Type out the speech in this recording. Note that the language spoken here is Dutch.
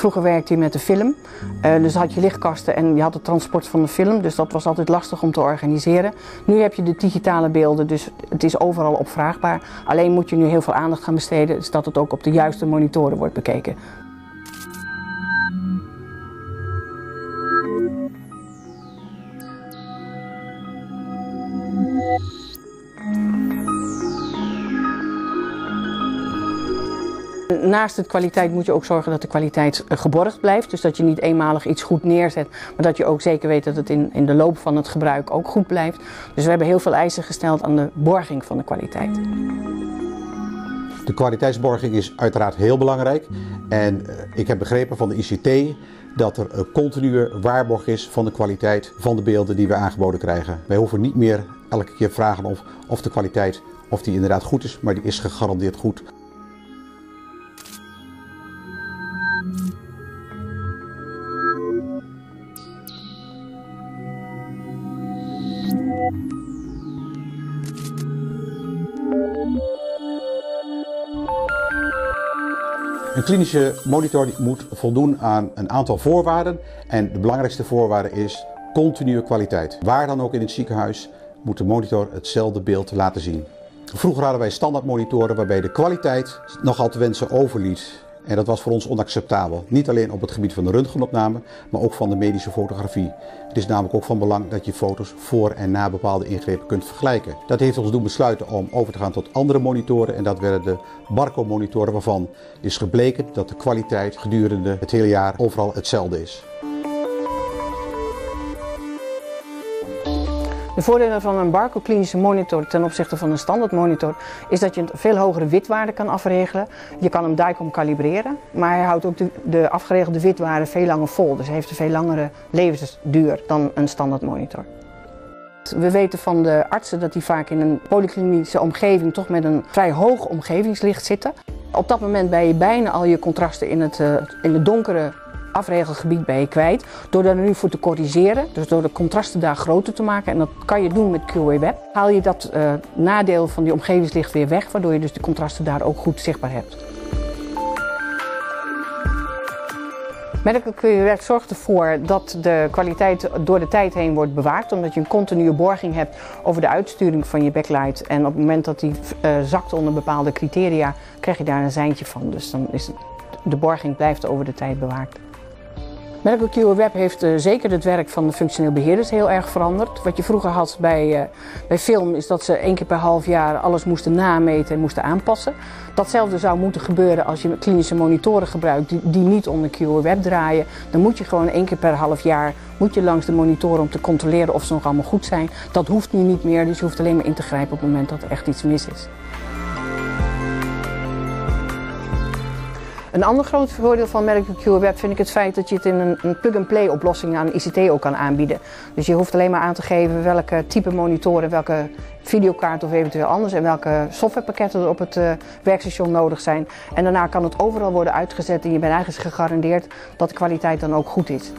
vroeger werkte je met de film. Uh, dus had je lichtkasten en je had het transport van de film. Dus dat was altijd lastig om te organiseren. Nu heb je de digitale beelden, dus het is overal opvraagbaar. Alleen moet je nu heel veel aandacht gaan besteden, zodat het ook op de juiste monitoren wordt bekeken. Naast de kwaliteit moet je ook zorgen dat de kwaliteit eh, geborgd blijft. Dus dat je niet eenmalig iets goed neerzet, maar dat je ook zeker weet dat het in, in de loop van het gebruik ook goed blijft. Dus we hebben heel veel eisen gesteld aan de borging van de kwaliteit. De kwaliteitsborging is uiteraard heel belangrijk. En eh, ik heb begrepen van de ICT dat er een continue waarborg is van de kwaliteit van de beelden die we aangeboden krijgen. Wij hoeven niet meer elke keer vragen of, of de kwaliteit of die inderdaad goed is, maar die is gegarandeerd goed. Een klinische monitor moet voldoen aan een aantal voorwaarden. En de belangrijkste voorwaarde is continue kwaliteit. Waar dan ook in het ziekenhuis moet de monitor hetzelfde beeld laten zien. Vroeger hadden wij standaard monitoren waarbij de kwaliteit nogal te wensen overliet. En dat was voor ons onacceptabel. Niet alleen op het gebied van de röntgenopname, maar ook van de medische fotografie. Het is namelijk ook van belang dat je foto's voor en na bepaalde ingrepen kunt vergelijken. Dat heeft ons doen besluiten om over te gaan tot andere monitoren. En dat werden de Barco-monitoren waarvan is gebleken dat de kwaliteit gedurende het hele jaar overal hetzelfde is. De voordelen van een Barco klinische monitor ten opzichte van een standaard monitor is dat je een veel hogere witwaarde kan afregelen. Je kan hem DICOM kalibreren, maar hij houdt ook de, de afgeregelde witwaarde veel langer vol. Dus hij heeft een veel langere levensduur dan een standaard monitor. We weten van de artsen dat die vaak in een polyklinische omgeving toch met een vrij hoog omgevingslicht zitten. Op dat moment ben je bijna al je contrasten in het, uh, in het donkere afregelgebied ben je kwijt. Door daar nu voor te corrigeren, dus door de contrasten daar groter te maken, en dat kan je doen met QA Web, haal je dat uh, nadeel van die omgevingslicht weer weg, waardoor je dus de contrasten daar ook goed zichtbaar hebt. Medical Web zorgt ervoor dat de kwaliteit door de tijd heen wordt bewaakt, omdat je een continue borging hebt over de uitsturing van je backlight. En op het moment dat die uh, zakt onder bepaalde criteria, krijg je daar een seintje van. Dus dan is de borging blijft over de tijd bewaakt. QA Web heeft uh, zeker het werk van de functioneel beheerders heel erg veranderd. Wat je vroeger had bij, uh, bij film is dat ze één keer per half jaar alles moesten nameten en moesten aanpassen. Datzelfde zou moeten gebeuren als je klinische monitoren gebruikt die, die niet onder QA Web draaien. Dan moet je gewoon één keer per half jaar moet je langs de monitoren om te controleren of ze nog allemaal goed zijn. Dat hoeft nu niet meer, dus je hoeft alleen maar in te grijpen op het moment dat er echt iets mis is. Een ander groot voordeel van Medical Web vind ik het feit dat je het in een, een plug-and-play oplossing aan ICT ook kan aanbieden. Dus je hoeft alleen maar aan te geven welke type monitoren, welke videokaart of eventueel anders en welke softwarepakketten er op het uh, werkstation nodig zijn. En daarna kan het overal worden uitgezet en je bent eigenlijk gegarandeerd dat de kwaliteit dan ook goed is.